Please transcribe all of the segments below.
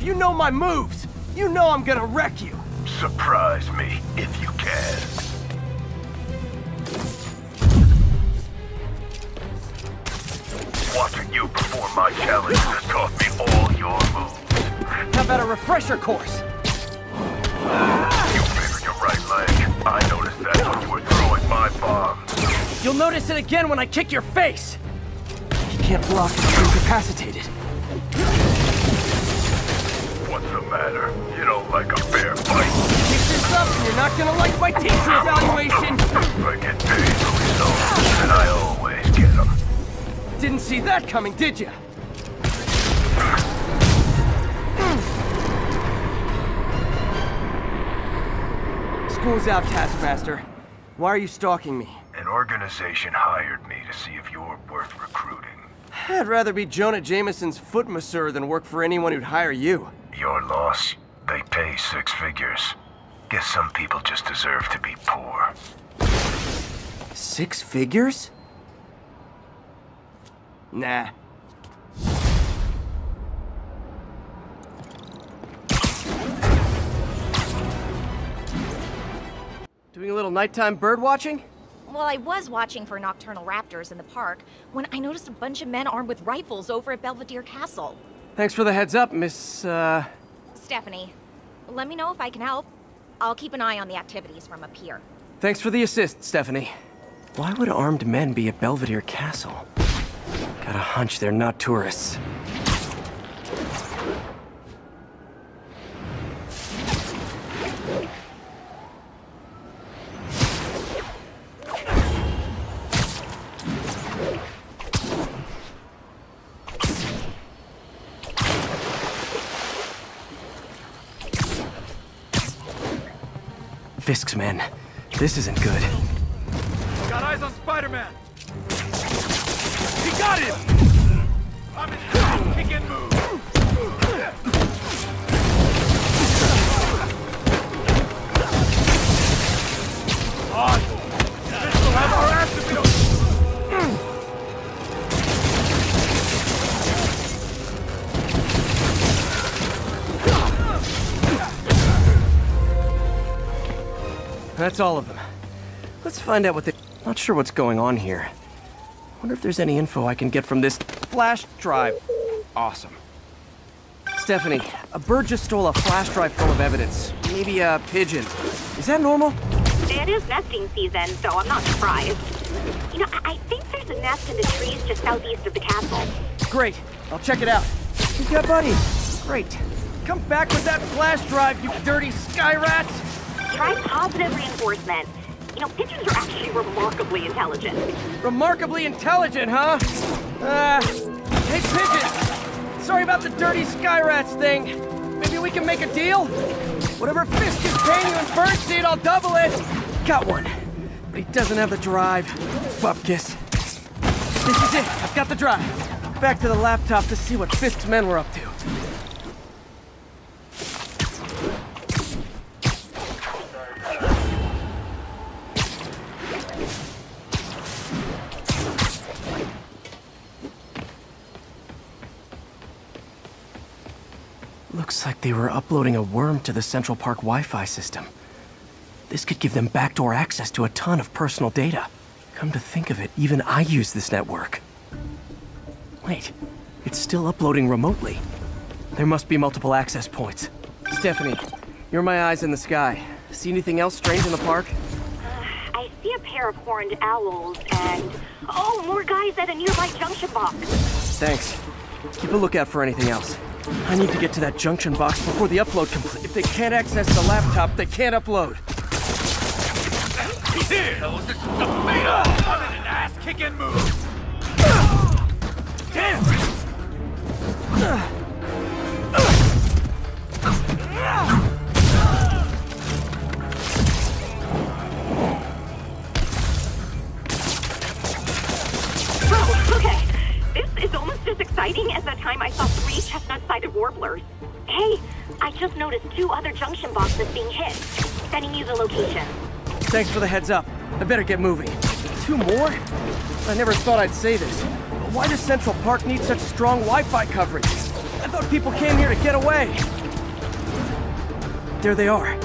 If you know my moves, you know I'm gonna wreck you. Surprise me, if you can. Watching you perform my challenge has taught me all your moves. How about a refresher course? You favored your right leg. I noticed that when you were throwing my bomb. You'll notice it again when I kick your face. You can't block if you're incapacitated. What's the matter? You don't like a fair fight? Keep this up and you're not gonna like my teacher evaluation. I get paid for results, and I always get them. Didn't see that coming, did you? School's out, Taskmaster. Why are you stalking me? An organization hired me to see if you're worth recruiting. I'd rather be Jonah Jameson's foot masseur than work for anyone who'd hire you. Your loss. They pay six figures. Guess some people just deserve to be poor. Six figures? Nah. Doing a little nighttime bird watching? Well, I was watching for nocturnal raptors in the park when I noticed a bunch of men armed with rifles over at Belvedere Castle. Thanks for the heads up, Miss, uh... Stephanie, let me know if I can help. I'll keep an eye on the activities from up here. Thanks for the assist, Stephanie. Why would armed men be at Belvedere Castle? Got a hunch they're not tourists. Fisk's men. This isn't good. Got eyes on Spider-Man! He got him! I'm in kick and move! That's all of them. Let's find out what they... Not sure what's going on here. Wonder if there's any info I can get from this flash drive. Awesome. Stephanie, a bird just stole a flash drive full of evidence. Maybe a pigeon. Is that normal? It is nesting season, so I'm not surprised. You know, I, I think there's a nest in the trees just southeast of the castle. Great. I'll check it out. Who's got buddy? Great. Come back with that flash drive, you dirty sky rats! Try positive reinforcement. You know, pigeons are actually remarkably intelligent. Remarkably intelligent, huh? Uh, hey, Pigeon! Sorry about the dirty sky rats thing. Maybe we can make a deal? Whatever Fisk is paying you in birdseed, I'll double it! Got one. But he doesn't have the drive. Bupkis. This is it. I've got the drive. Back to the laptop to see what Fisk's men were up to. Looks like they were uploading a worm to the Central Park Wi-Fi system. This could give them backdoor access to a ton of personal data. Come to think of it, even I use this network. Wait, it's still uploading remotely. There must be multiple access points. Stephanie, you're my eyes in the sky. See anything else strange in the park? I see a pair of horned owls and... Oh, more guys at a nearby junction box. Thanks. Keep a lookout for anything else. I need to get to that junction box before the upload complete. If they can't access the laptop, they can't upload. Here! That was just made up! I'm in an ass kick and move! Damn! As the time I saw three chestnut-sided warblers. Hey, I just noticed two other junction boxes being hit. Sending you the location. Thanks for the heads up. I better get moving. Two more? I never thought I'd say this. But why does Central Park need such strong Wi-Fi coverage? I thought people came here to get away. There they are.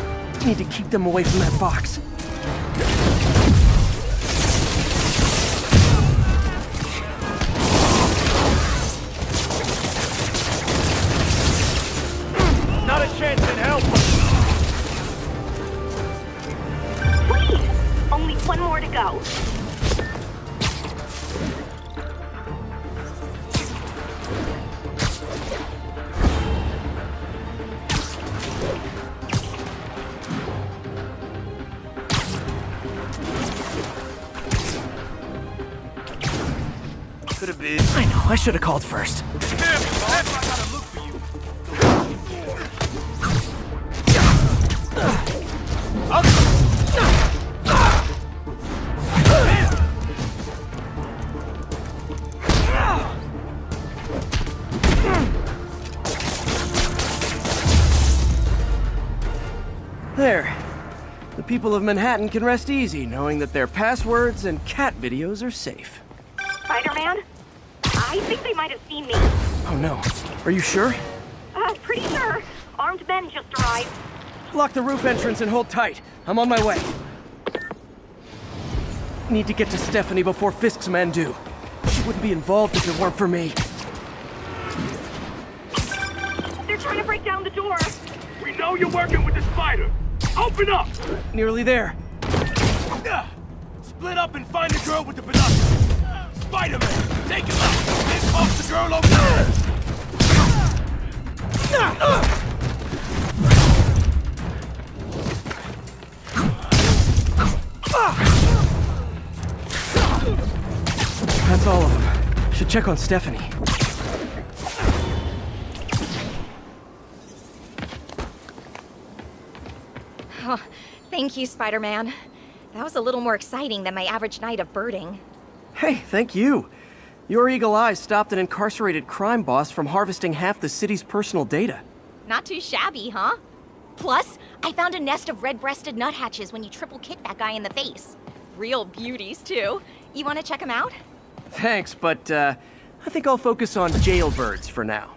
Need to keep them away from that box. Could have been. I know, I should have called first. Damn, I gotta look for you. There. The people of Manhattan can rest easy knowing that their passwords and cat videos are safe. Spider-Man? I think they might have seen me. Oh no. Are you sure? Uh, pretty sure. Armed men just arrived. Lock the roof entrance and hold tight. I'm on my way. Need to get to Stephanie before Fisk's men do. She wouldn't be involved if it weren't for me. They're trying to break down the door. We know you're working with the spider. Open up! Nearly there. Split up and find the girl with the binoculars. Spider-Man, take him out. Then toss the girl over there. That's all of them. Should check on Stephanie. Oh, thank you, Spider-Man. That was a little more exciting than my average night of birding. Hey, thank you. Your eagle eyes stopped an incarcerated crime boss from harvesting half the city's personal data. Not too shabby, huh? Plus, I found a nest of red-breasted nuthatches when you triple kicked that guy in the face. Real beauties, too. You want to check them out? Thanks, but uh, I think I'll focus on jailbirds for now.